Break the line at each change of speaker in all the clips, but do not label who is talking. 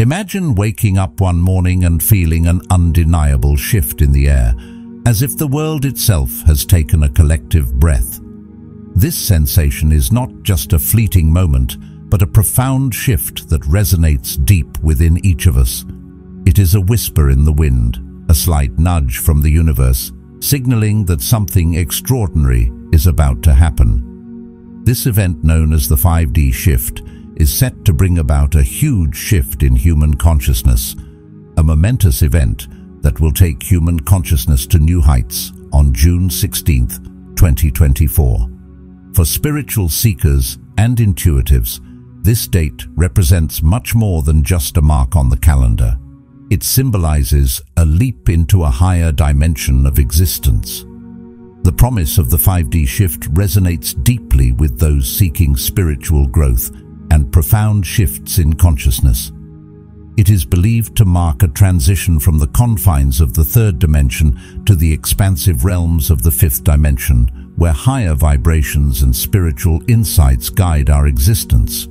Imagine waking up one morning and feeling an undeniable shift in the air, as if the world itself has taken a collective breath. This sensation is not just a fleeting moment, but a profound shift that resonates deep within each of us. It is a whisper in the wind, a slight nudge from the universe, signaling that something extraordinary is about to happen. This event known as the 5D shift is set to bring about a huge shift in human consciousness, a momentous event that will take human consciousness to new heights on June 16, 2024. For spiritual seekers and intuitives, this date represents much more than just a mark on the calendar. It symbolizes a leap into a higher dimension of existence. The promise of the 5D shift resonates deeply with those seeking spiritual growth and profound shifts in consciousness. It is believed to mark a transition from the confines of the third dimension to the expansive realms of the fifth dimension, where higher vibrations and spiritual insights guide our existence.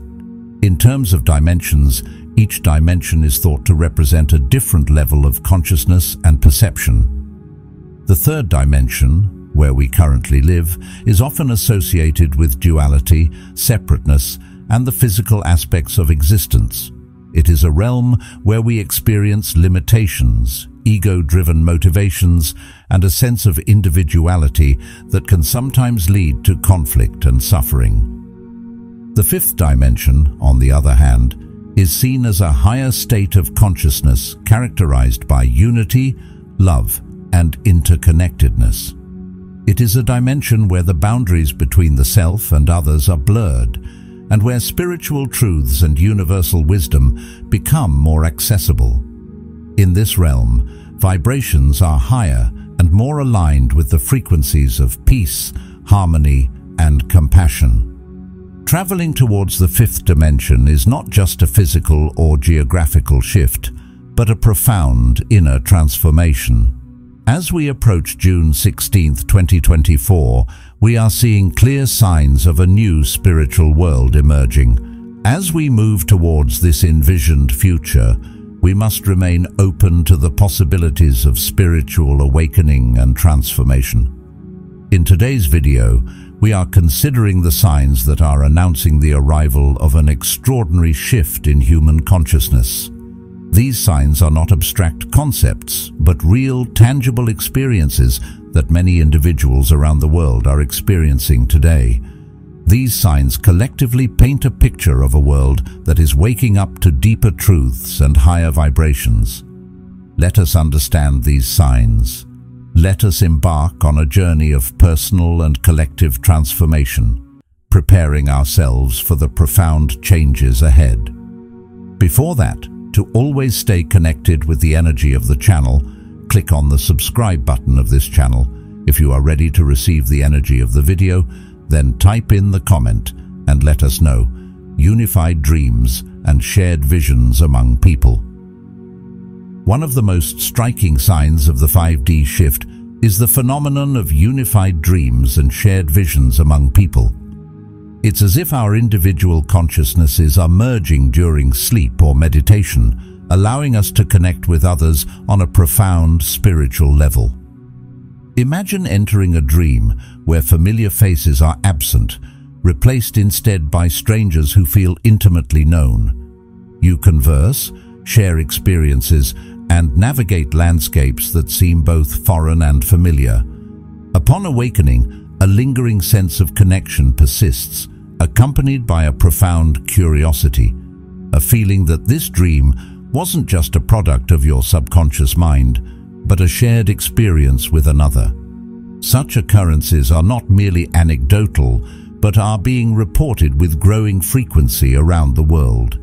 In terms of dimensions, each dimension is thought to represent a different level of consciousness and perception. The third dimension, where we currently live, is often associated with duality, separateness, and the physical aspects of existence. It is a realm where we experience limitations, ego-driven motivations, and a sense of individuality that can sometimes lead to conflict and suffering. The fifth dimension, on the other hand, is seen as a higher state of consciousness characterized by unity, love, and interconnectedness. It is a dimension where the boundaries between the self and others are blurred, and where spiritual truths and universal wisdom become more accessible. In this realm, vibrations are higher and more aligned with the frequencies of peace, harmony, and compassion. Traveling towards the fifth dimension is not just a physical or geographical shift, but a profound inner transformation. As we approach June 16, 2024, we are seeing clear signs of a new spiritual world emerging. As we move towards this envisioned future, we must remain open to the possibilities of spiritual awakening and transformation. In today's video, we are considering the signs that are announcing the arrival of an extraordinary shift in human consciousness. These signs are not abstract concepts, but real, tangible experiences that many individuals around the world are experiencing today. These signs collectively paint a picture of a world that is waking up to deeper truths and higher vibrations. Let us understand these signs let us embark on a journey of personal and collective transformation, preparing ourselves for the profound changes ahead. Before that, to always stay connected with the energy of the channel, click on the subscribe button of this channel. If you are ready to receive the energy of the video, then type in the comment and let us know. Unified dreams and shared visions among people. One of the most striking signs of the 5D shift is the phenomenon of unified dreams and shared visions among people. It's as if our individual consciousnesses are merging during sleep or meditation, allowing us to connect with others on a profound spiritual level. Imagine entering a dream where familiar faces are absent, replaced instead by strangers who feel intimately known. You converse, share experiences, and navigate landscapes that seem both foreign and familiar. Upon awakening, a lingering sense of connection persists, accompanied by a profound curiosity, a feeling that this dream wasn't just a product of your subconscious mind, but a shared experience with another. Such occurrences are not merely anecdotal, but are being reported with growing frequency around the world.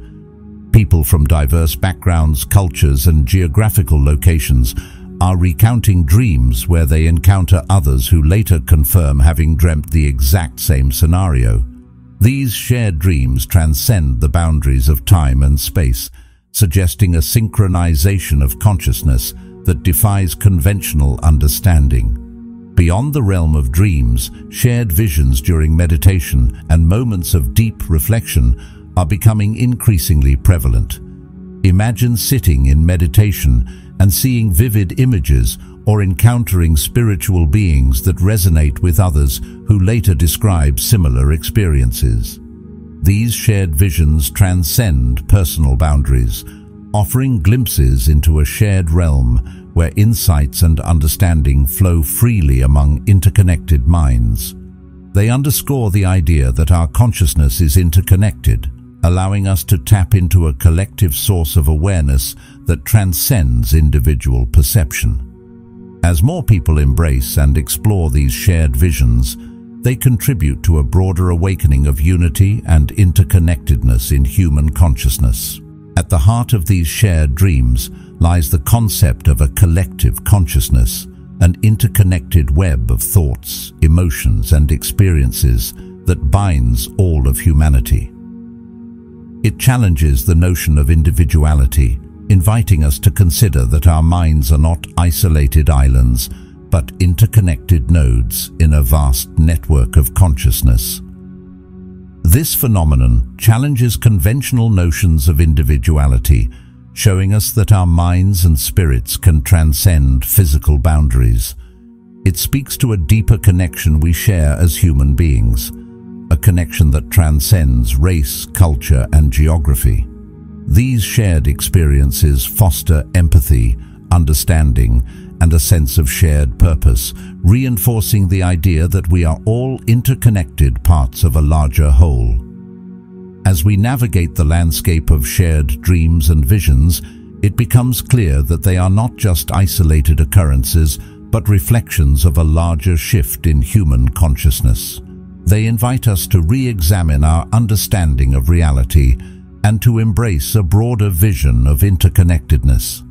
People from diverse backgrounds, cultures and geographical locations are recounting dreams where they encounter others who later confirm having dreamt the exact same scenario. These shared dreams transcend the boundaries of time and space, suggesting a synchronization of consciousness that defies conventional understanding. Beyond the realm of dreams, shared visions during meditation and moments of deep reflection are becoming increasingly prevalent. Imagine sitting in meditation and seeing vivid images or encountering spiritual beings that resonate with others who later describe similar experiences. These shared visions transcend personal boundaries, offering glimpses into a shared realm where insights and understanding flow freely among interconnected minds. They underscore the idea that our consciousness is interconnected, allowing us to tap into a collective source of awareness that transcends individual perception. As more people embrace and explore these shared visions, they contribute to a broader awakening of unity and interconnectedness in human consciousness. At the heart of these shared dreams lies the concept of a collective consciousness, an interconnected web of thoughts, emotions and experiences that binds all of humanity. It challenges the notion of individuality inviting us to consider that our minds are not isolated islands, but interconnected nodes in a vast network of consciousness. This phenomenon challenges conventional notions of individuality, showing us that our minds and spirits can transcend physical boundaries. It speaks to a deeper connection we share as human beings, a connection that transcends race, culture and geography. These shared experiences foster empathy, understanding, and a sense of shared purpose, reinforcing the idea that we are all interconnected parts of a larger whole. As we navigate the landscape of shared dreams and visions, it becomes clear that they are not just isolated occurrences, but reflections of a larger shift in human consciousness. They invite us to re-examine our understanding of reality and to embrace a broader vision of interconnectedness.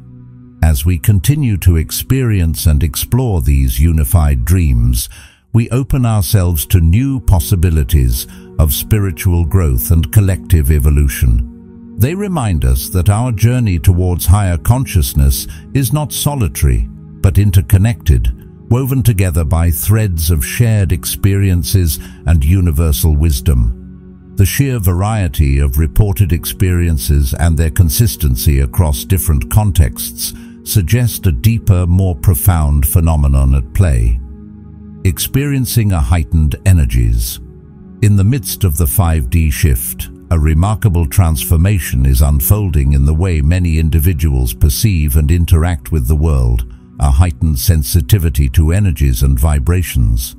As we continue to experience and explore these unified dreams, we open ourselves to new possibilities of spiritual growth and collective evolution. They remind us that our journey towards higher consciousness is not solitary, but interconnected, woven together by threads of shared experiences and universal wisdom. The sheer variety of reported experiences and their consistency across different contexts suggest a deeper, more profound phenomenon at play. Experiencing a heightened energies. In the midst of the 5D shift, a remarkable transformation is unfolding in the way many individuals perceive and interact with the world, a heightened sensitivity to energies and vibrations.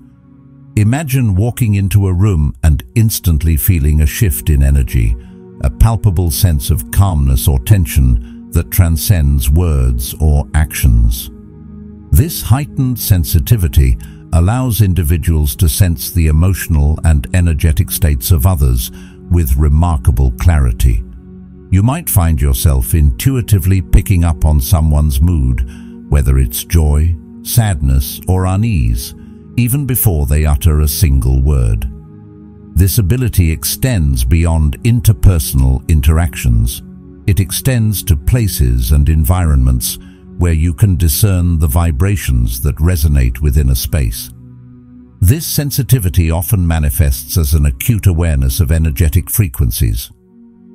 Imagine walking into a room and instantly feeling a shift in energy, a palpable sense of calmness or tension that transcends words or actions. This heightened sensitivity allows individuals to sense the emotional and energetic states of others with remarkable clarity. You might find yourself intuitively picking up on someone's mood, whether it's joy, sadness or unease, even before they utter a single word. This ability extends beyond interpersonal interactions. It extends to places and environments where you can discern the vibrations that resonate within a space. This sensitivity often manifests as an acute awareness of energetic frequencies.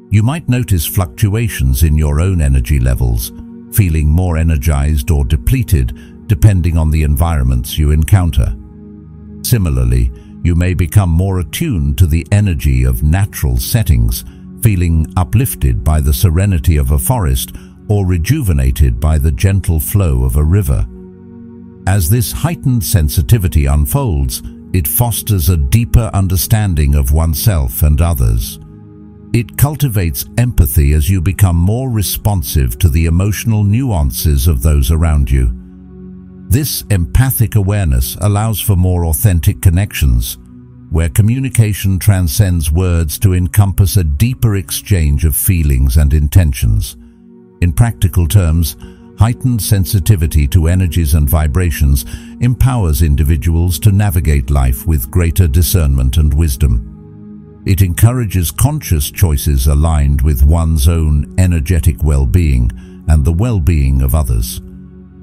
You might notice fluctuations in your own energy levels, feeling more energized or depleted depending on the environments you encounter. Similarly, you may become more attuned to the energy of natural settings, feeling uplifted by the serenity of a forest or rejuvenated by the gentle flow of a river. As this heightened sensitivity unfolds, it fosters a deeper understanding of oneself and others. It cultivates empathy as you become more responsive to the emotional nuances of those around you. This empathic awareness allows for more authentic connections, where communication transcends words to encompass a deeper exchange of feelings and intentions. In practical terms, heightened sensitivity to energies and vibrations empowers individuals to navigate life with greater discernment and wisdom. It encourages conscious choices aligned with one's own energetic well-being and the well-being of others.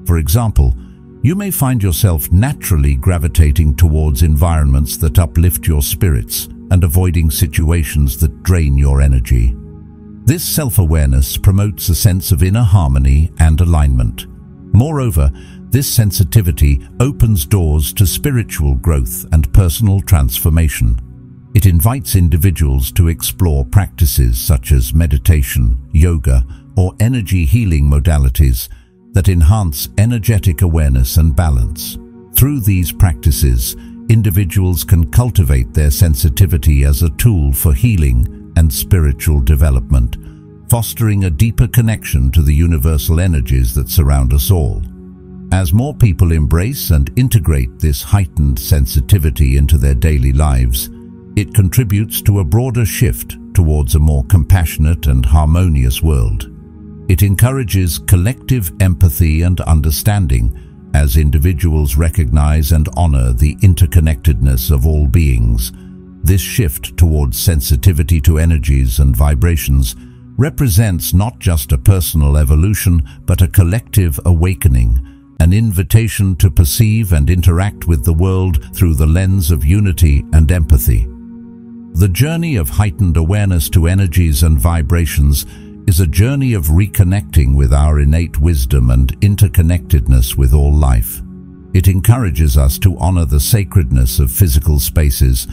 For example, you may find yourself naturally gravitating towards environments that uplift your spirits and avoiding situations that drain your energy. This self-awareness promotes a sense of inner harmony and alignment. Moreover, this sensitivity opens doors to spiritual growth and personal transformation. It invites individuals to explore practices such as meditation, yoga, or energy healing modalities that enhance energetic awareness and balance. Through these practices, individuals can cultivate their sensitivity as a tool for healing and spiritual development, fostering a deeper connection to the universal energies that surround us all. As more people embrace and integrate this heightened sensitivity into their daily lives, it contributes to a broader shift towards a more compassionate and harmonious world. It encourages collective empathy and understanding as individuals recognize and honor the interconnectedness of all beings. This shift towards sensitivity to energies and vibrations represents not just a personal evolution but a collective awakening, an invitation to perceive and interact with the world through the lens of unity and empathy. The journey of heightened awareness to energies and vibrations is a journey of reconnecting with our innate wisdom and interconnectedness with all life. It encourages us to honor the sacredness of physical spaces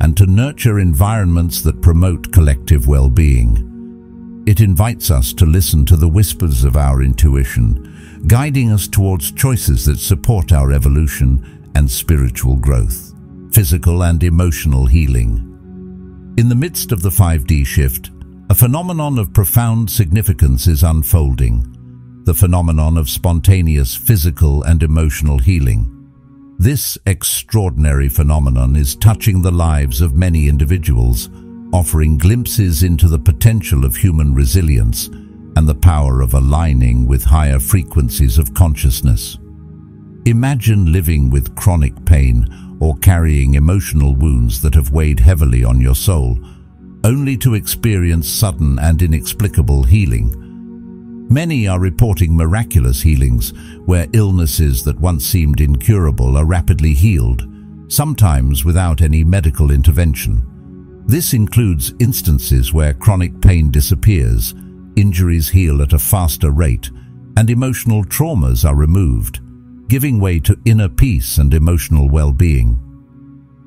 and to nurture environments that promote collective well-being. It invites us to listen to the whispers of our intuition, guiding us towards choices that support our evolution and spiritual growth, physical and emotional healing. In the midst of the 5D shift, a phenomenon of profound significance is unfolding, the phenomenon of spontaneous physical and emotional healing. This extraordinary phenomenon is touching the lives of many individuals, offering glimpses into the potential of human resilience and the power of aligning with higher frequencies of consciousness. Imagine living with chronic pain or carrying emotional wounds that have weighed heavily on your soul, only to experience sudden and inexplicable healing. Many are reporting miraculous healings, where illnesses that once seemed incurable are rapidly healed, sometimes without any medical intervention. This includes instances where chronic pain disappears, injuries heal at a faster rate, and emotional traumas are removed, giving way to inner peace and emotional well-being.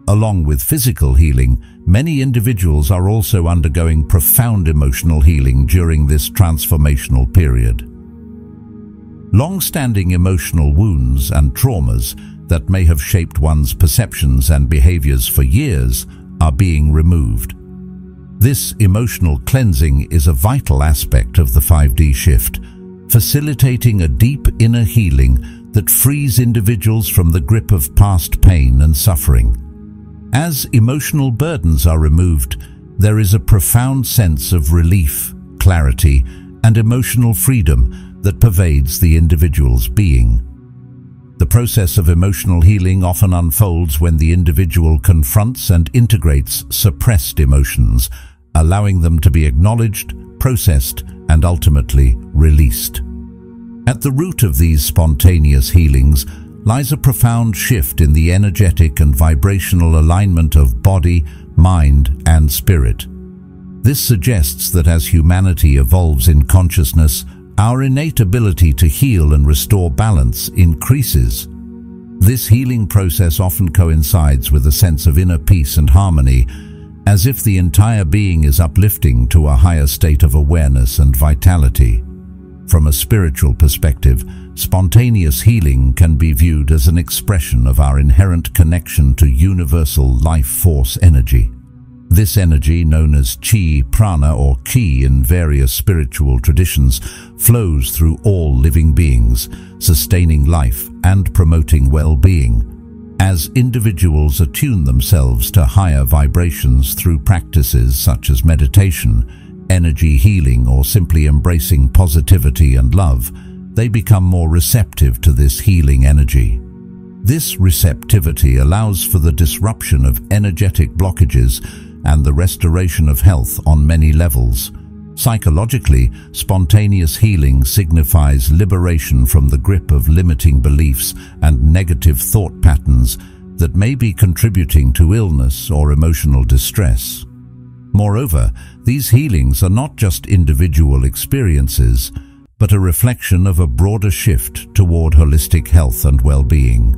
Along with physical healing, many individuals are also undergoing profound emotional healing during this transformational period. Long-standing emotional wounds and traumas that may have shaped one's perceptions and behaviors for years are being removed. This emotional cleansing is a vital aspect of the 5D shift, facilitating a deep inner healing that frees individuals from the grip of past pain and suffering. As emotional burdens are removed, there is a profound sense of relief, clarity, and emotional freedom that pervades the individual's being. The process of emotional healing often unfolds when the individual confronts and integrates suppressed emotions, allowing them to be acknowledged, processed, and ultimately released. At the root of these spontaneous healings lies a profound shift in the energetic and vibrational alignment of body, mind, and spirit. This suggests that as humanity evolves in consciousness, our innate ability to heal and restore balance increases. This healing process often coincides with a sense of inner peace and harmony, as if the entire being is uplifting to a higher state of awareness and vitality. From a spiritual perspective, spontaneous healing can be viewed as an expression of our inherent connection to universal life force energy. This energy, known as chi, prana or ki in various spiritual traditions, flows through all living beings, sustaining life and promoting well-being. As individuals attune themselves to higher vibrations through practices such as meditation, energy healing or simply embracing positivity and love, they become more receptive to this healing energy. This receptivity allows for the disruption of energetic blockages and the restoration of health on many levels. Psychologically, spontaneous healing signifies liberation from the grip of limiting beliefs and negative thought patterns that may be contributing to illness or emotional distress. Moreover, these healings are not just individual experiences, but a reflection of a broader shift toward holistic health and well-being.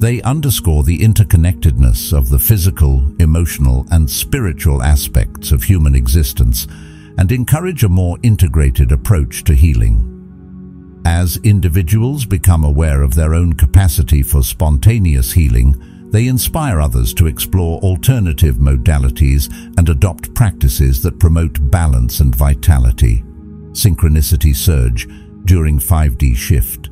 They underscore the interconnectedness of the physical, emotional, and spiritual aspects of human existence and encourage a more integrated approach to healing. As individuals become aware of their own capacity for spontaneous healing, they inspire others to explore alternative modalities and adopt practices that promote balance and vitality. Synchronicity surge during 5D shift.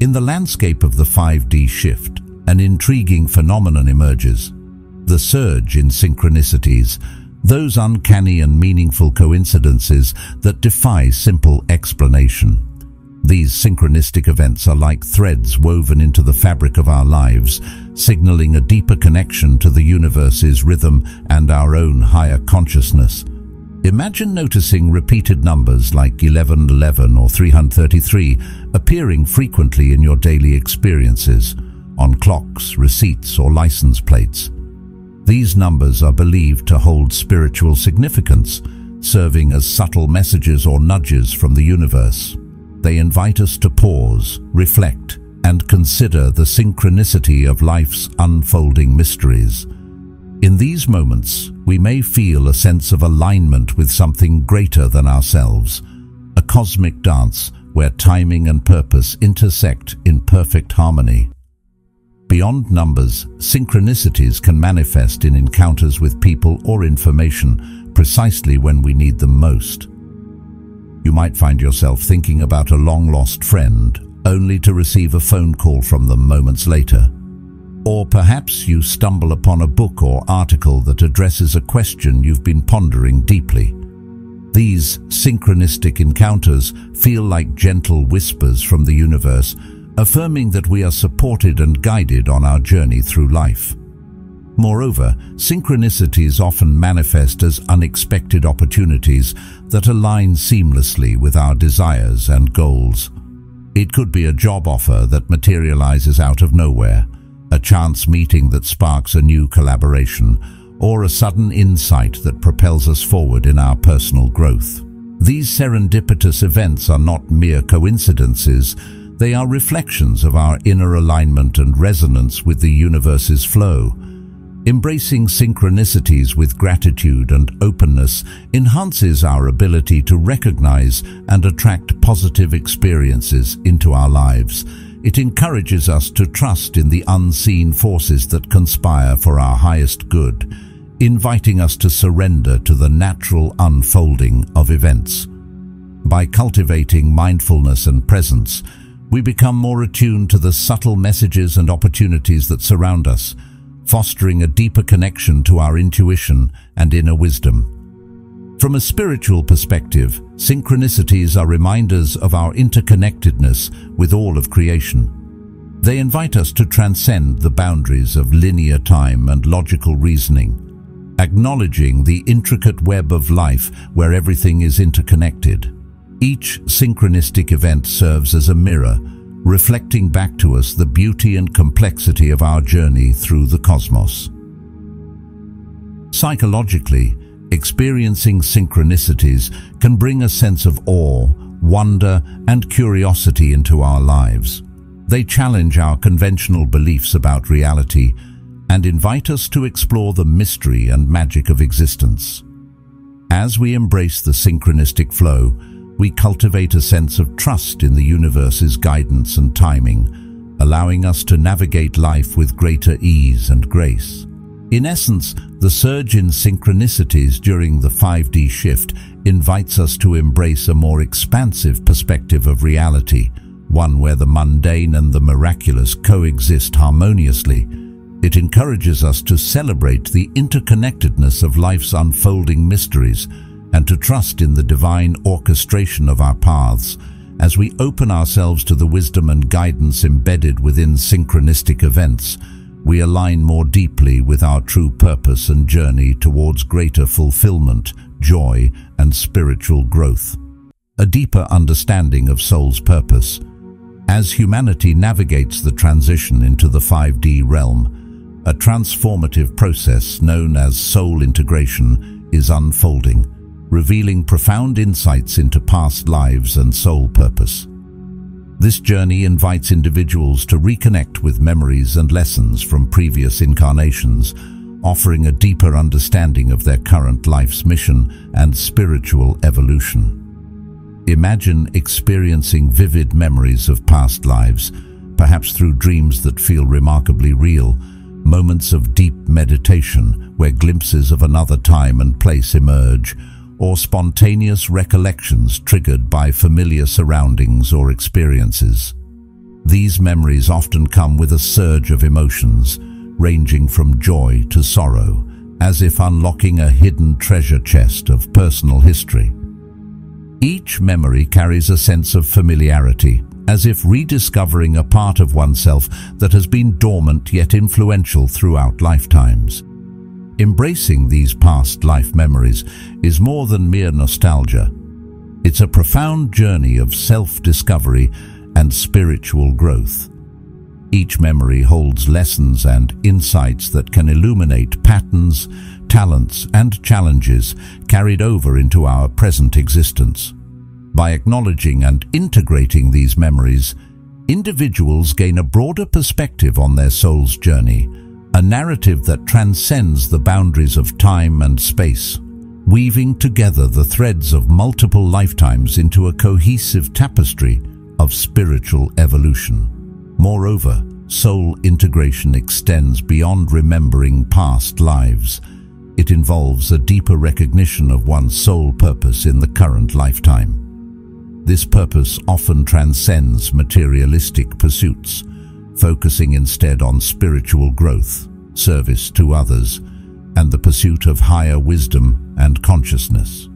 In the landscape of the 5D shift, an intriguing phenomenon emerges. The surge in synchronicities, those uncanny and meaningful coincidences that defy simple explanation. These synchronistic events are like threads woven into the fabric of our lives, signaling a deeper connection to the universe's rhythm and our own higher consciousness. Imagine noticing repeated numbers like 1111 or 333 appearing frequently in your daily experiences, on clocks, receipts or license plates. These numbers are believed to hold spiritual significance, serving as subtle messages or nudges from the universe. They invite us to pause, reflect, and consider the synchronicity of life's unfolding mysteries. In these moments, we may feel a sense of alignment with something greater than ourselves, a cosmic dance where timing and purpose intersect in perfect harmony. Beyond numbers, synchronicities can manifest in encounters with people or information precisely when we need them most. You might find yourself thinking about a long-lost friend, only to receive a phone call from them moments later. Or perhaps you stumble upon a book or article that addresses a question you've been pondering deeply. These synchronistic encounters feel like gentle whispers from the universe, affirming that we are supported and guided on our journey through life. Moreover, synchronicities often manifest as unexpected opportunities that align seamlessly with our desires and goals. It could be a job offer that materializes out of nowhere, a chance meeting that sparks a new collaboration, or a sudden insight that propels us forward in our personal growth. These serendipitous events are not mere coincidences, they are reflections of our inner alignment and resonance with the universe's flow. Embracing synchronicities with gratitude and openness enhances our ability to recognize and attract positive experiences into our lives. It encourages us to trust in the unseen forces that conspire for our highest good, inviting us to surrender to the natural unfolding of events. By cultivating mindfulness and presence, we become more attuned to the subtle messages and opportunities that surround us, fostering a deeper connection to our intuition and inner wisdom. From a spiritual perspective, synchronicities are reminders of our interconnectedness with all of creation. They invite us to transcend the boundaries of linear time and logical reasoning, acknowledging the intricate web of life where everything is interconnected. Each synchronistic event serves as a mirror, reflecting back to us the beauty and complexity of our journey through the cosmos. Psychologically, experiencing synchronicities can bring a sense of awe, wonder and curiosity into our lives. They challenge our conventional beliefs about reality and invite us to explore the mystery and magic of existence. As we embrace the synchronistic flow, we cultivate a sense of trust in the universe's guidance and timing, allowing us to navigate life with greater ease and grace. In essence, the surge in synchronicities during the 5D shift invites us to embrace a more expansive perspective of reality, one where the mundane and the miraculous coexist harmoniously. It encourages us to celebrate the interconnectedness of life's unfolding mysteries, and to trust in the divine orchestration of our paths as we open ourselves to the wisdom and guidance embedded within synchronistic events, we align more deeply with our true purpose and journey towards greater fulfillment, joy, and spiritual growth. A deeper understanding of soul's purpose. As humanity navigates the transition into the 5D realm, a transformative process known as soul integration is unfolding, revealing profound insights into past lives and soul purpose. This journey invites individuals to reconnect with memories and lessons from previous incarnations, offering a deeper understanding of their current life's mission and spiritual evolution. Imagine experiencing vivid memories of past lives, perhaps through dreams that feel remarkably real, moments of deep meditation where glimpses of another time and place emerge, or spontaneous recollections triggered by familiar surroundings or experiences. These memories often come with a surge of emotions, ranging from joy to sorrow, as if unlocking a hidden treasure chest of personal history. Each memory carries a sense of familiarity, as if rediscovering a part of oneself that has been dormant yet influential throughout lifetimes. Embracing these past life memories is more than mere nostalgia. It's a profound journey of self-discovery and spiritual growth. Each memory holds lessons and insights that can illuminate patterns, talents and challenges carried over into our present existence. By acknowledging and integrating these memories, individuals gain a broader perspective on their soul's journey, a narrative that transcends the boundaries of time and space, weaving together the threads of multiple lifetimes into a cohesive tapestry of spiritual evolution. Moreover, soul integration extends beyond remembering past lives. It involves a deeper recognition of one's soul purpose in the current lifetime. This purpose often transcends materialistic pursuits, focusing instead on spiritual growth, service to others, and the pursuit of higher wisdom and consciousness.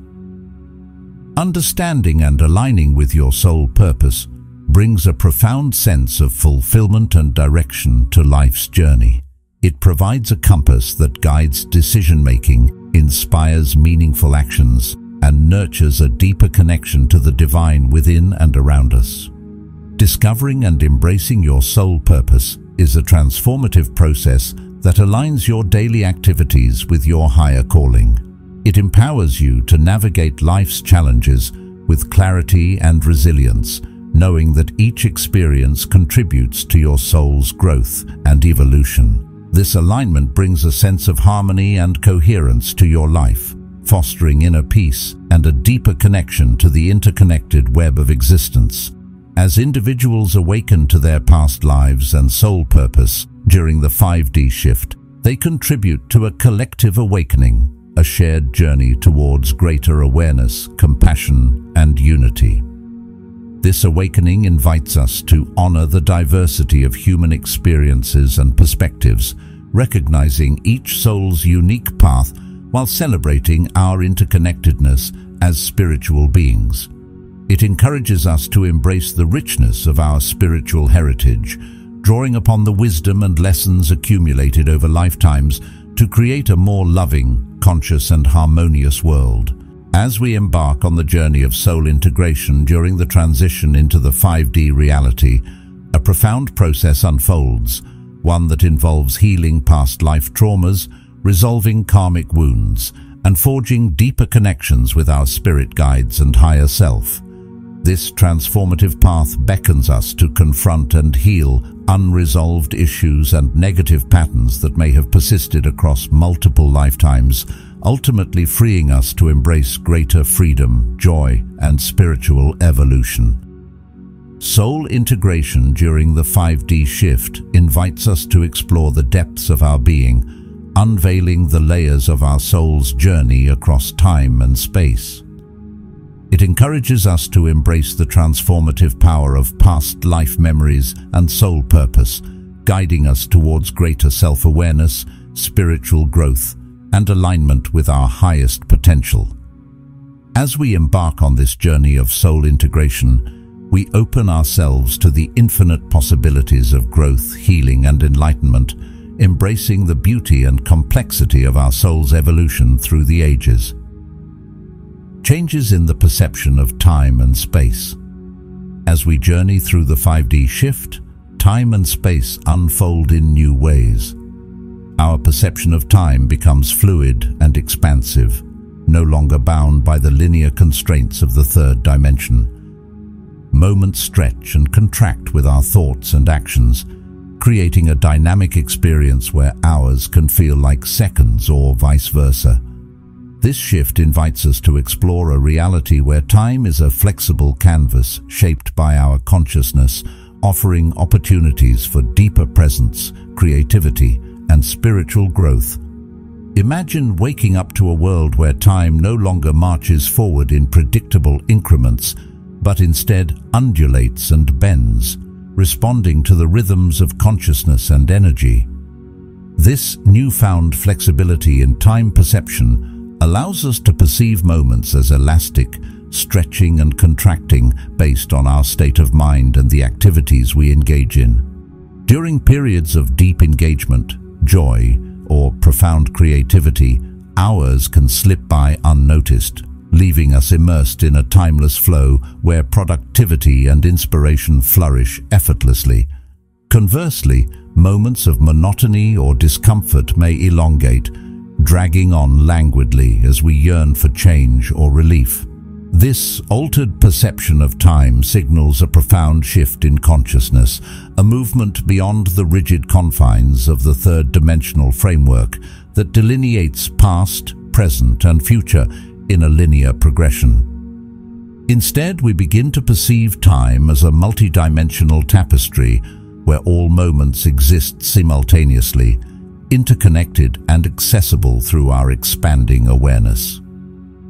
Understanding and aligning with your soul purpose brings a profound sense of fulfillment and direction to life's journey. It provides a compass that guides decision-making, inspires meaningful actions, and nurtures a deeper connection to the divine within and around us. Discovering and embracing your soul purpose is a transformative process that aligns your daily activities with your higher calling. It empowers you to navigate life's challenges with clarity and resilience, knowing that each experience contributes to your soul's growth and evolution. This alignment brings a sense of harmony and coherence to your life, fostering inner peace and a deeper connection to the interconnected web of existence. As individuals awaken to their past lives and soul purpose during the 5D shift, they contribute to a collective awakening, a shared journey towards greater awareness, compassion, and unity. This awakening invites us to honor the diversity of human experiences and perspectives, recognizing each soul's unique path while celebrating our interconnectedness as spiritual beings. It encourages us to embrace the richness of our spiritual heritage, drawing upon the wisdom and lessons accumulated over lifetimes to create a more loving, conscious and harmonious world. As we embark on the journey of soul integration during the transition into the 5D reality, a profound process unfolds, one that involves healing past life traumas, resolving karmic wounds, and forging deeper connections with our spirit guides and higher self. This transformative path beckons us to confront and heal unresolved issues and negative patterns that may have persisted across multiple lifetimes, ultimately freeing us to embrace greater freedom, joy, and spiritual evolution. Soul integration during the 5D shift invites us to explore the depths of our being, unveiling the layers of our soul's journey across time and space. It encourages us to embrace the transformative power of past life memories and soul purpose, guiding us towards greater self-awareness, spiritual growth, and alignment with our highest potential. As we embark on this journey of soul integration, we open ourselves to the infinite possibilities of growth, healing, and enlightenment, embracing the beauty and complexity of our soul's evolution through the ages. Changes in the perception of time and space. As we journey through the 5D shift, time and space unfold in new ways. our perception of time becomes fluid and expansive, no longer bound by the linear constraints of the third dimension. Moments stretch and contract with our thoughts and actions, creating a dynamic experience where hours can feel like seconds or vice versa. This shift invites us to explore a reality where time is a flexible canvas shaped by our consciousness, offering opportunities for deeper presence, creativity, and spiritual growth. Imagine waking up to a world where time no longer marches forward in predictable increments, but instead undulates and bends, responding to the rhythms of consciousness and energy. This newfound flexibility in time perception allows us to perceive moments as elastic, stretching and contracting based on our state of mind and the activities we engage in. During periods of deep engagement, joy, or profound creativity, hours can slip by unnoticed, leaving us immersed in a timeless flow where productivity and inspiration flourish effortlessly. Conversely, moments of monotony or discomfort may elongate, dragging on languidly as we yearn for change or relief. This altered perception of time signals a profound shift in consciousness, a movement beyond the rigid confines of the third-dimensional framework that delineates past, present and future in a linear progression. Instead, we begin to perceive time as a multidimensional tapestry where all moments exist simultaneously, interconnected and accessible through our expanding awareness.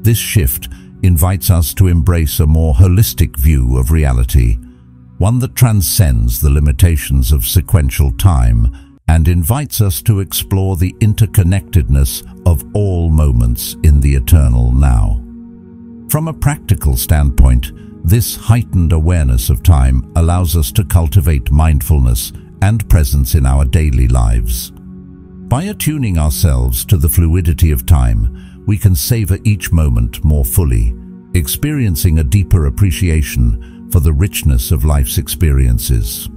This shift invites us to embrace a more holistic view of reality, one that transcends the limitations of sequential time and invites us to explore the interconnectedness of all moments in the eternal now. From a practical standpoint, this heightened awareness of time allows us to cultivate mindfulness and presence in our daily lives. By attuning ourselves to the fluidity of time, we can savor each moment more fully, experiencing a deeper appreciation for the richness of life's experiences.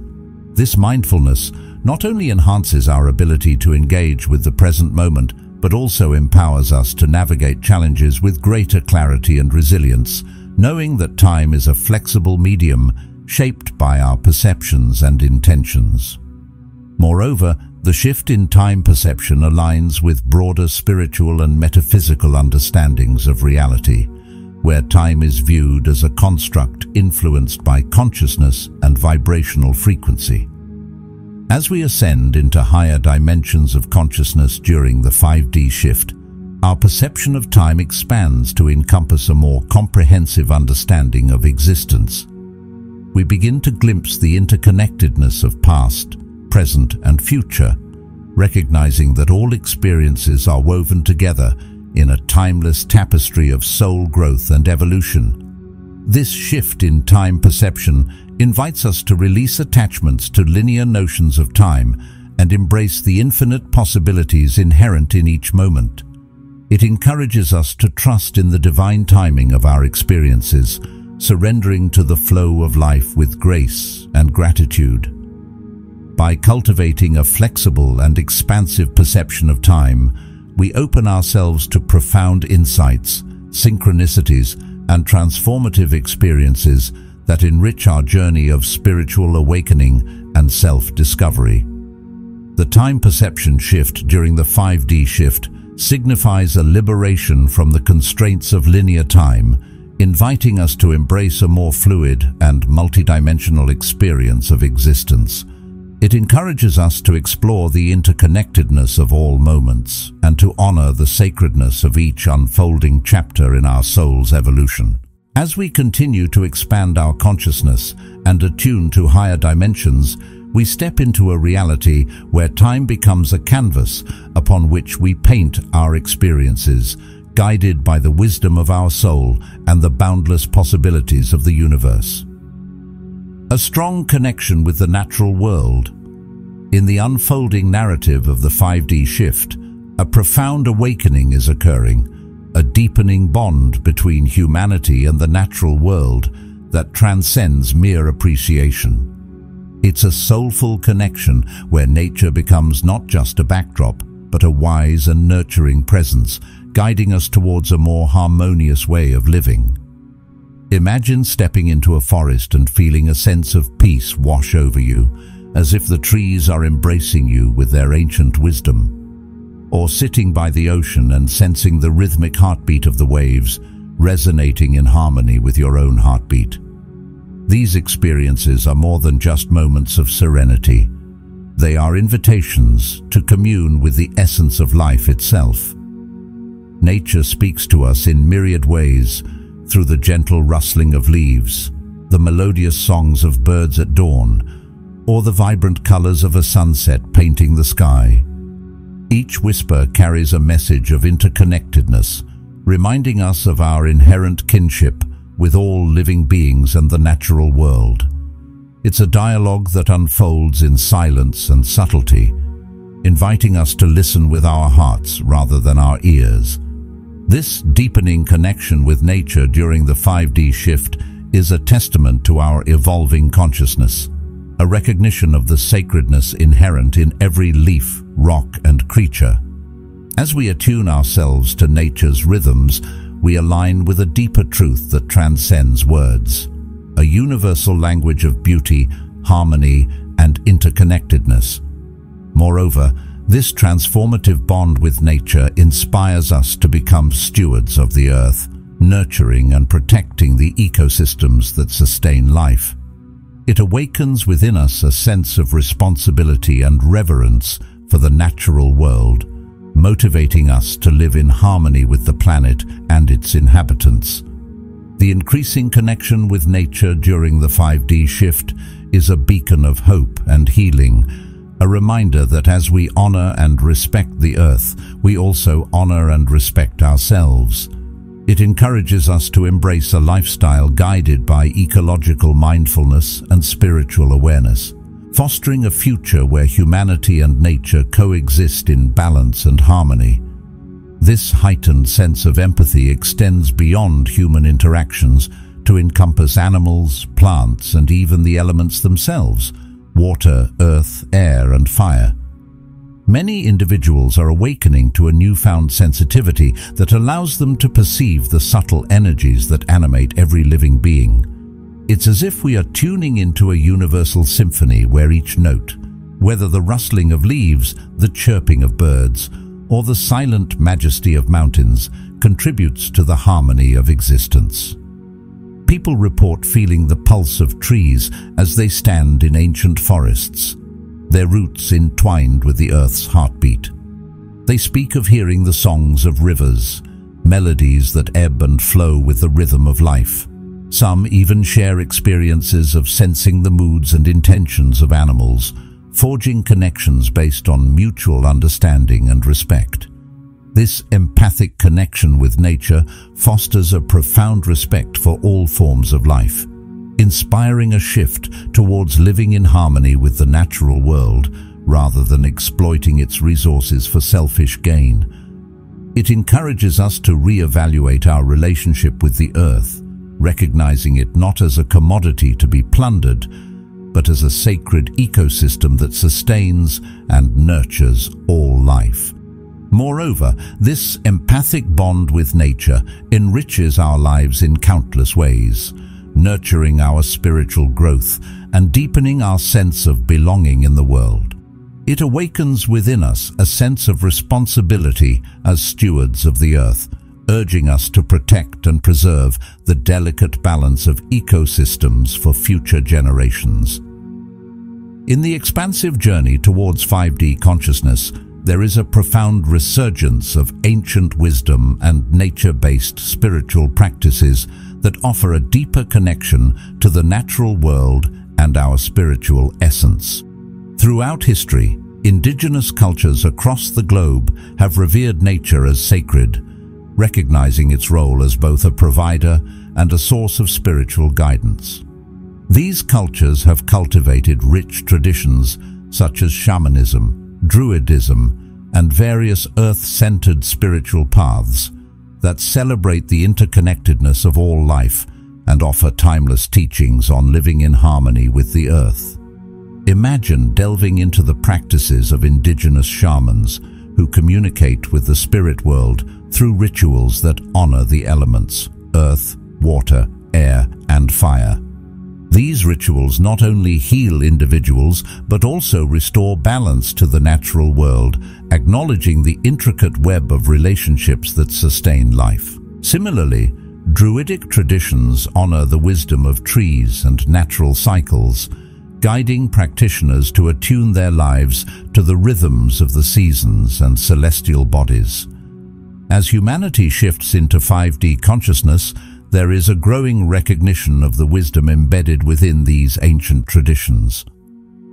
This mindfulness not only enhances our ability to engage with the present moment, but also empowers us to navigate challenges with greater clarity and resilience, knowing that time is a flexible medium shaped by our perceptions and intentions. Moreover, the shift in time perception aligns with broader spiritual and metaphysical understandings of reality, where time is viewed as a construct influenced by consciousness and vibrational frequency. As we ascend into higher dimensions of consciousness during the 5D shift, our perception of time expands to encompass a more comprehensive understanding of existence. We begin to glimpse the interconnectedness of past, present and future, recognizing that all experiences are woven together in a timeless tapestry of soul growth and evolution. This shift in time perception invites us to release attachments to linear notions of time and embrace the infinite possibilities inherent in each moment. It encourages us to trust in the divine timing of our experiences, surrendering to the flow of life with grace and gratitude. By cultivating a flexible and expansive perception of time, we open ourselves to profound insights, synchronicities, and transformative experiences that enrich our journey of spiritual awakening and self-discovery. The time perception shift during the 5D shift signifies a liberation from the constraints of linear time, inviting us to embrace a more fluid and multidimensional experience of existence. It encourages us to explore the interconnectedness of all moments and to honor the sacredness of each unfolding chapter in our soul's evolution. As we continue to expand our consciousness and attune to higher dimensions, we step into a reality where time becomes a canvas upon which we paint our experiences, guided by the wisdom of our soul and the boundless possibilities of the universe. A strong connection with the natural world. In the unfolding narrative of the 5D shift, a profound awakening is occurring, a deepening bond between humanity and the natural world that transcends mere appreciation. It's a soulful connection where nature becomes not just a backdrop, but a wise and nurturing presence, guiding us towards a more harmonious way of living. Imagine stepping into a forest and feeling a sense of peace wash over you, as if the trees are embracing you with their ancient wisdom. Or sitting by the ocean and sensing the rhythmic heartbeat of the waves, resonating in harmony with your own heartbeat. These experiences are more than just moments of serenity. They are invitations to commune with the essence of life itself. Nature speaks to us in myriad ways, through the gentle rustling of leaves, the melodious songs of birds at dawn, or the vibrant colors of a sunset painting the sky. Each whisper carries a message of interconnectedness, reminding us of our inherent kinship with all living beings and the natural world. It's a dialogue that unfolds in silence and subtlety, inviting us to listen with our hearts rather than our ears. This deepening connection with nature during the 5D shift is a testament to our evolving consciousness, a recognition of the sacredness inherent in every leaf, rock and creature. As we attune ourselves to nature's rhythms, we align with a deeper truth that transcends words, a universal language of beauty, harmony and interconnectedness. Moreover, this transformative bond with nature inspires us to become stewards of the earth, nurturing and protecting the ecosystems that sustain life. It awakens within us a sense of responsibility and reverence for the natural world, motivating us to live in harmony with the planet and its inhabitants. The increasing connection with nature during the 5D shift is a beacon of hope and healing, a reminder that as we honor and respect the earth, we also honor and respect ourselves. It encourages us to embrace a lifestyle guided by ecological mindfulness and spiritual awareness, fostering a future where humanity and nature coexist in balance and harmony. This heightened sense of empathy extends beyond human interactions to encompass animals, plants, and even the elements themselves, water, earth, air and fire. Many individuals are awakening to a newfound sensitivity that allows them to perceive the subtle energies that animate every living being. It's as if we are tuning into a universal symphony where each note, whether the rustling of leaves, the chirping of birds, or the silent majesty of mountains, contributes to the harmony of existence. People report feeling the pulse of trees as they stand in ancient forests, their roots entwined with the earth's heartbeat. They speak of hearing the songs of rivers, melodies that ebb and flow with the rhythm of life. Some even share experiences of sensing the moods and intentions of animals, forging connections based on mutual understanding and respect. This empathic connection with nature fosters a profound respect for all forms of life, inspiring a shift towards living in harmony with the natural world rather than exploiting its resources for selfish gain. It encourages us to re-evaluate our relationship with the earth, recognizing it not as a commodity to be plundered, but as a sacred ecosystem that sustains and nurtures all life. Moreover, this empathic bond with nature enriches our lives in countless ways, nurturing our spiritual growth and deepening our sense of belonging in the world. It awakens within us a sense of responsibility as stewards of the earth, urging us to protect and preserve the delicate balance of ecosystems for future generations. In the expansive journey towards 5D consciousness, there is a profound resurgence of ancient wisdom and nature-based spiritual practices that offer a deeper connection to the natural world and our spiritual essence. Throughout history, indigenous cultures across the globe have revered nature as sacred, recognizing its role as both a provider and a source of spiritual guidance. These cultures have cultivated rich traditions such as shamanism, Druidism, and various earth-centered spiritual paths that celebrate the interconnectedness of all life and offer timeless teachings on living in harmony with the earth. Imagine delving into the practices of indigenous shamans, who communicate with the spirit world through rituals that honor the elements, earth, water, air, and fire. These rituals not only heal individuals, but also restore balance to the natural world, acknowledging the intricate web of relationships that sustain life. Similarly, Druidic traditions honor the wisdom of trees and natural cycles, guiding practitioners to attune their lives to the rhythms of the seasons and celestial bodies. As humanity shifts into 5D consciousness, there is a growing recognition of the wisdom embedded within these ancient traditions.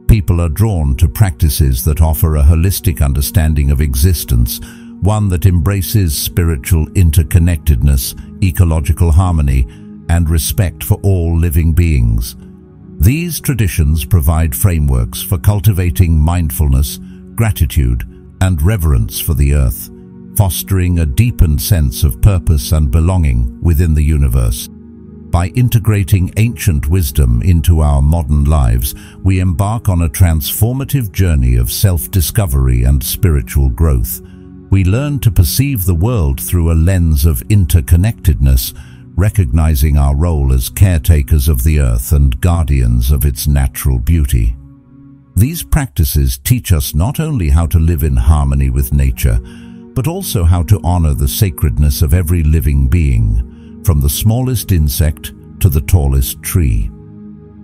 People are drawn to practices that offer a holistic understanding of existence, one that embraces spiritual interconnectedness, ecological harmony, and respect for all living beings. These traditions provide frameworks for cultivating mindfulness, gratitude, and reverence for the earth fostering a deepened sense of purpose and belonging within the universe. By integrating ancient wisdom into our modern lives, we embark on a transformative journey of self-discovery and spiritual growth. We learn to perceive the world through a lens of interconnectedness, recognizing our role as caretakers of the earth and guardians of its natural beauty. These practices teach us not only how to live in harmony with nature, but also how to honor the sacredness of every living being, from the smallest insect to the tallest tree.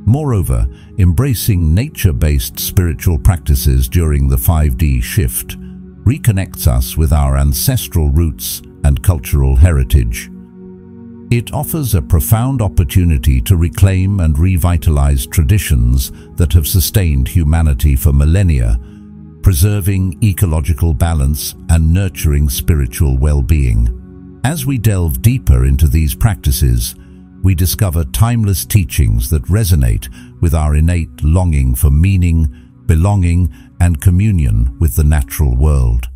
Moreover, embracing nature-based spiritual practices during the 5D shift reconnects us with our ancestral roots and cultural heritage. It offers a profound opportunity to reclaim and revitalize traditions that have sustained humanity for millennia preserving ecological balance and nurturing spiritual well-being. As we delve deeper into these practices, we discover timeless teachings that resonate with our innate longing for meaning, belonging, and communion with the natural world.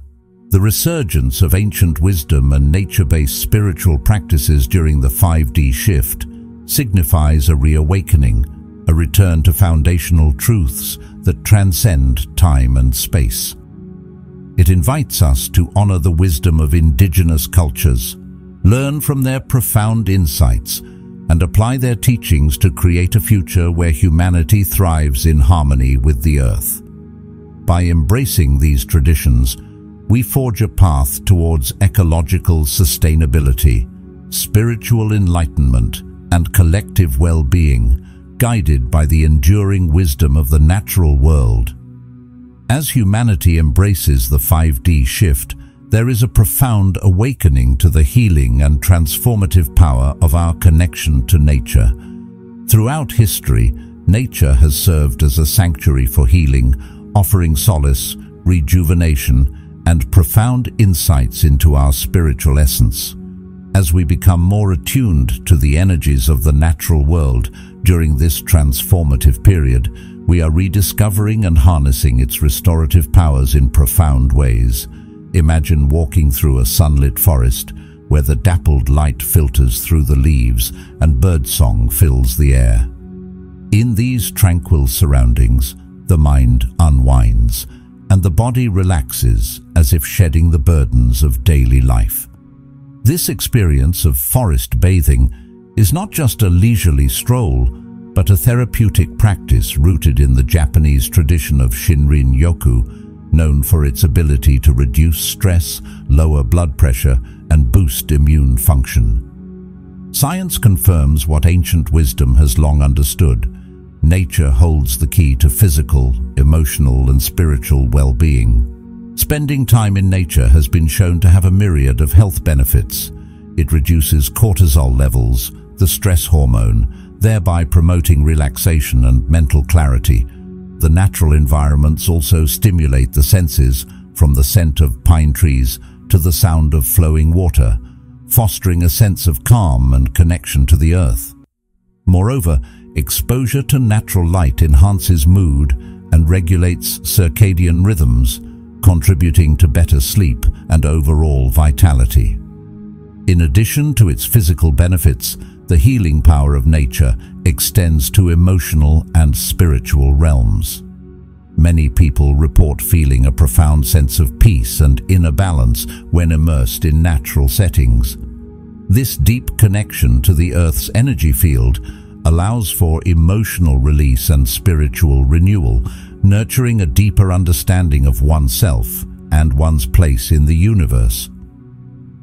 The resurgence of ancient wisdom and nature-based spiritual practices during the 5D shift signifies a reawakening, a return to foundational truths that transcend time and space. It invites us to honor the wisdom of indigenous cultures, learn from their profound insights, and apply their teachings to create a future where humanity thrives in harmony with the earth. By embracing these traditions, we forge a path towards ecological sustainability, spiritual enlightenment, and collective well-being, guided by the enduring wisdom of the natural world. As humanity embraces the 5D shift, there is a profound awakening to the healing and transformative power of our connection to nature. Throughout history, nature has served as a sanctuary for healing, offering solace, rejuvenation, and profound insights into our spiritual essence. As we become more attuned to the energies of the natural world, during this transformative period, we are rediscovering and harnessing its restorative powers in profound ways. Imagine walking through a sunlit forest where the dappled light filters through the leaves and birdsong fills the air. In these tranquil surroundings, the mind unwinds and the body relaxes as if shedding the burdens of daily life. This experience of forest bathing is not just a leisurely stroll, but a therapeutic practice rooted in the Japanese tradition of Shinrin Yoku, known for its ability to reduce stress, lower blood pressure, and boost immune function. Science confirms what ancient wisdom has long understood. Nature holds the key to physical, emotional, and spiritual well-being. Spending time in nature has been shown to have a myriad of health benefits. It reduces cortisol levels, the stress hormone, thereby promoting relaxation and mental clarity. The natural environments also stimulate the senses from the scent of pine trees to the sound of flowing water, fostering a sense of calm and connection to the earth. Moreover, exposure to natural light enhances mood and regulates circadian rhythms, contributing to better sleep and overall vitality. In addition to its physical benefits, the healing power of nature extends to emotional and spiritual realms. many people report feeling a profound sense of peace and inner balance when immersed in natural settings. This deep connection to the Earth's energy field allows for emotional release and spiritual renewal, nurturing a deeper understanding of oneself and one's place in the universe.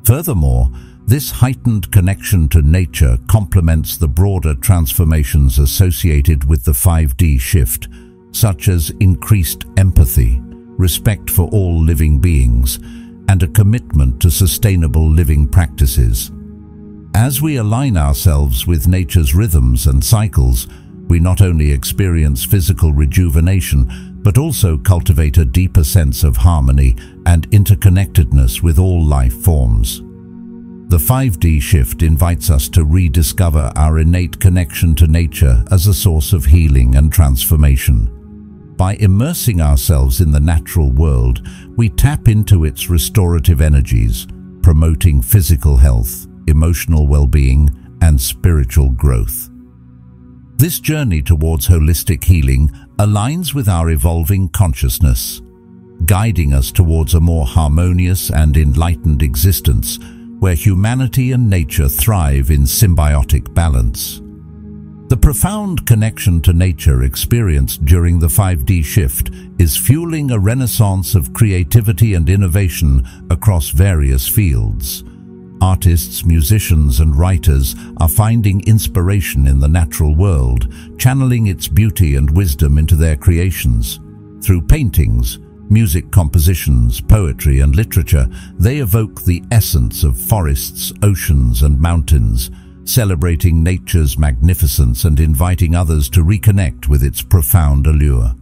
Furthermore, this heightened connection to nature complements the broader transformations associated with the 5D shift, such as increased empathy, respect for all living beings, and a commitment to sustainable living practices. As we align ourselves with nature's rhythms and cycles, we not only experience physical rejuvenation, but also cultivate a deeper sense of harmony and interconnectedness with all life forms. The 5D shift invites us to rediscover our innate connection to nature as a source of healing and transformation. By immersing ourselves in the natural world, we tap into its restorative energies, promoting physical health, emotional well-being, and spiritual growth. This journey towards holistic healing aligns with our evolving consciousness, guiding us towards a more harmonious and enlightened existence where humanity and nature thrive in symbiotic balance. The profound connection to nature experienced during the 5D shift is fueling a renaissance of creativity and innovation across various fields. Artists, musicians and writers are finding inspiration in the natural world, channeling its beauty and wisdom into their creations. Through paintings, music compositions, poetry and literature, they evoke the essence of forests, oceans and mountains, celebrating nature's magnificence and inviting others to reconnect with its profound allure.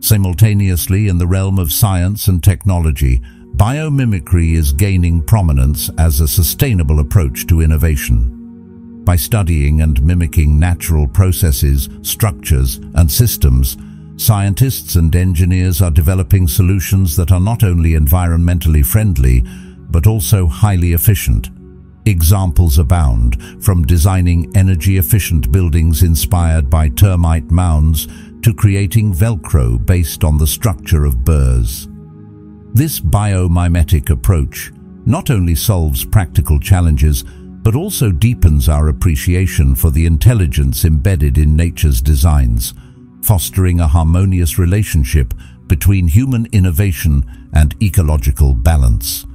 Simultaneously, in the realm of science and technology, biomimicry is gaining prominence as a sustainable approach to innovation. By studying and mimicking natural processes, structures and systems, Scientists and engineers are developing solutions that are not only environmentally friendly, but also highly efficient. Examples abound, from designing energy-efficient buildings inspired by termite mounds to creating Velcro based on the structure of burrs. This biomimetic approach not only solves practical challenges, but also deepens our appreciation for the intelligence embedded in nature's designs, fostering a harmonious relationship between human innovation and ecological balance.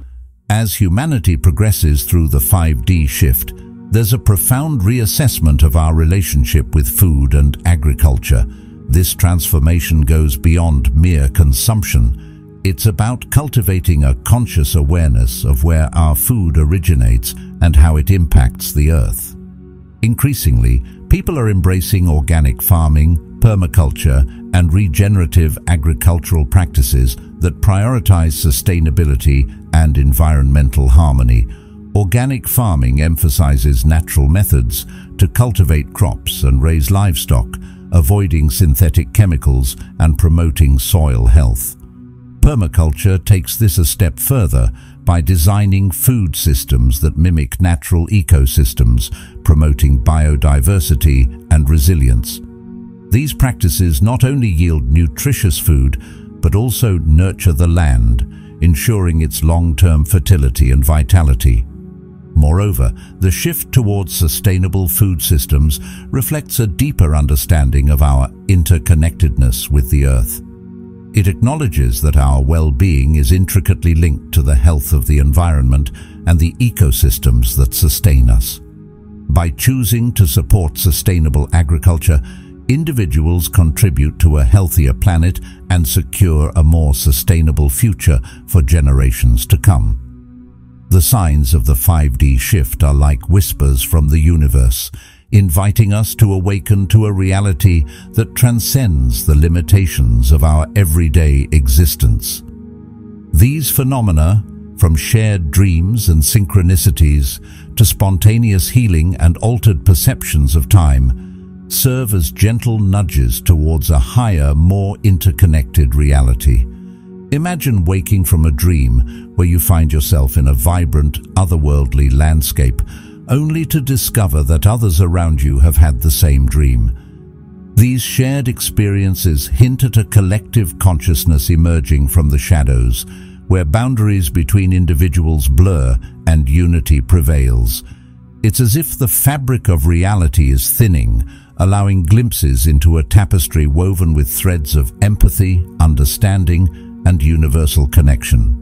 As humanity progresses through the 5D shift, there's a profound reassessment of our relationship with food and agriculture. This transformation goes beyond mere consumption. It's about cultivating a conscious awareness of where our food originates and how it impacts the earth. Increasingly, people are embracing organic farming, permaculture and regenerative agricultural practices that prioritize sustainability and environmental harmony. Organic farming emphasizes natural methods to cultivate crops and raise livestock, avoiding synthetic chemicals and promoting soil health. Permaculture takes this a step further by designing food systems that mimic natural ecosystems, promoting biodiversity and resilience. These practices not only yield nutritious food, but also nurture the land, ensuring its long-term fertility and vitality. Moreover, the shift towards sustainable food systems reflects a deeper understanding of our interconnectedness with the Earth. It acknowledges that our well-being is intricately linked to the health of the environment and the ecosystems that sustain us. By choosing to support sustainable agriculture, individuals contribute to a healthier planet and secure a more sustainable future for generations to come. The signs of the 5D shift are like whispers from the universe, inviting us to awaken to a reality that transcends the limitations of our everyday existence. These phenomena, from shared dreams and synchronicities to spontaneous healing and altered perceptions of time, serve as gentle nudges towards a higher, more interconnected reality. Imagine waking from a dream where you find yourself in a vibrant, otherworldly landscape, only to discover that others around you have had the same dream. These shared experiences hint at a collective consciousness emerging from the shadows, where boundaries between individuals blur and unity prevails. It's as if the fabric of reality is thinning, allowing glimpses into a tapestry woven with threads of empathy, understanding, and universal connection.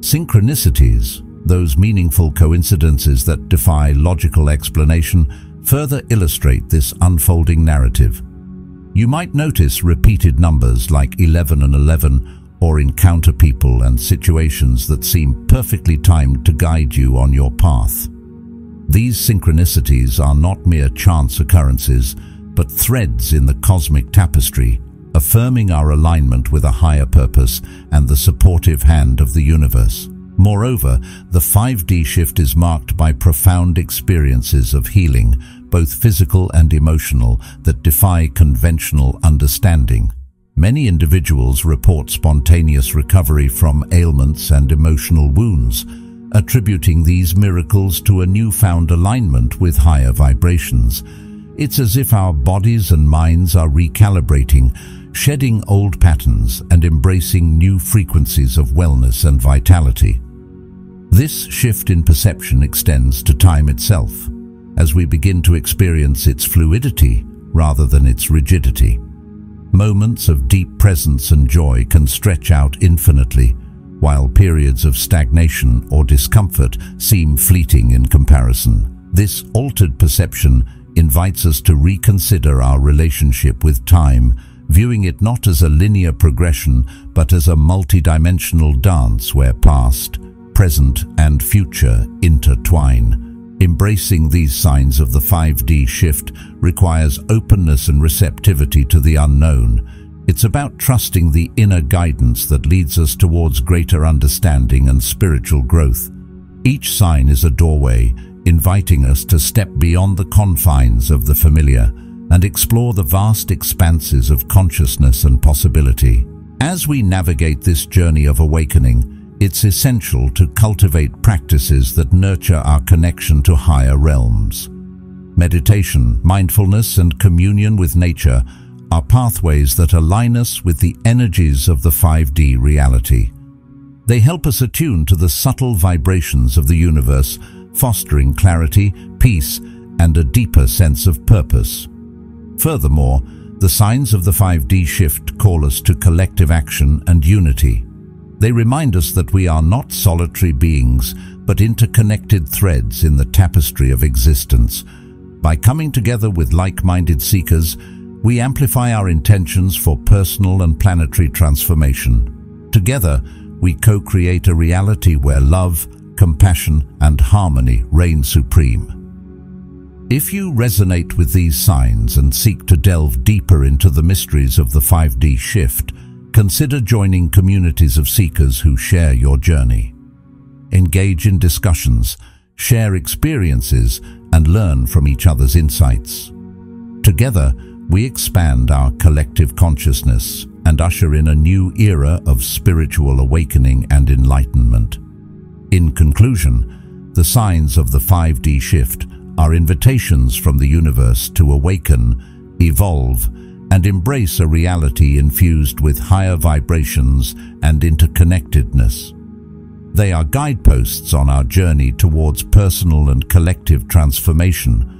Synchronicities, those meaningful coincidences that defy logical explanation, further illustrate this unfolding narrative. You might notice repeated numbers like 11 and 11 or encounter people and situations that seem perfectly timed to guide you on your path. These synchronicities are not mere chance occurrences, but threads in the cosmic tapestry, affirming our alignment with a higher purpose and the supportive hand of the universe. Moreover, the 5D shift is marked by profound experiences of healing, both physical and emotional, that defy conventional understanding. Many individuals report spontaneous recovery from ailments and emotional wounds, attributing these miracles to a newfound alignment with higher vibrations. It's as if our bodies and minds are recalibrating, shedding old patterns and embracing new frequencies of wellness and vitality. This shift in perception extends to time itself, as we begin to experience its fluidity rather than its rigidity. Moments of deep presence and joy can stretch out infinitely, while periods of stagnation or discomfort seem fleeting in comparison. This altered perception invites us to reconsider our relationship with time, viewing it not as a linear progression but as a multidimensional dance where past, present and future intertwine. Embracing these signs of the 5D shift requires openness and receptivity to the unknown, it's about trusting the inner guidance that leads us towards greater understanding and spiritual growth. Each sign is a doorway, inviting us to step beyond the confines of the familiar and explore the vast expanses of consciousness and possibility. As we navigate this journey of awakening, it's essential to cultivate practices that nurture our connection to higher realms. Meditation, mindfulness and communion with nature are pathways that align us with the energies of the 5D reality. They help us attune to the subtle vibrations of the universe, fostering clarity, peace, and a deeper sense of purpose. Furthermore, the signs of the 5D shift call us to collective action and unity. They remind us that we are not solitary beings, but interconnected threads in the tapestry of existence. By coming together with like-minded seekers, we amplify our intentions for personal and planetary transformation. Together, we co-create a reality where love, compassion and harmony reign supreme. If you resonate with these signs and seek to delve deeper into the mysteries of the 5D shift, consider joining communities of seekers who share your journey. Engage in discussions, share experiences and learn from each other's insights. Together, we expand our collective consciousness and usher in a new era of spiritual awakening and enlightenment. In conclusion, the signs of the 5D shift are invitations from the universe to awaken, evolve, and embrace a reality infused with higher vibrations and interconnectedness. They are guideposts on our journey towards personal and collective transformation,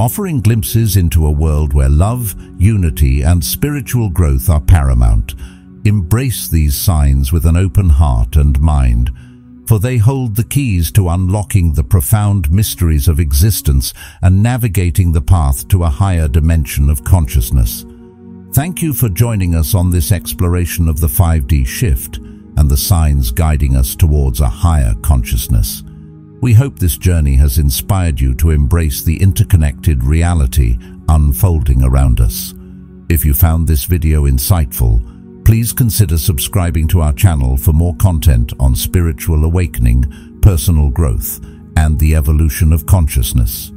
offering glimpses into a world where love, unity and spiritual growth are paramount. Embrace these signs with an open heart and mind, for they hold the keys to unlocking the profound mysteries of existence and navigating the path to a higher dimension of consciousness. Thank you for joining us on this exploration of the 5D shift and the signs guiding us towards a higher consciousness. We hope this journey has inspired you to embrace the interconnected reality unfolding around us. If you found this video insightful, please consider subscribing to our channel for more content on spiritual awakening, personal growth, and the evolution of consciousness.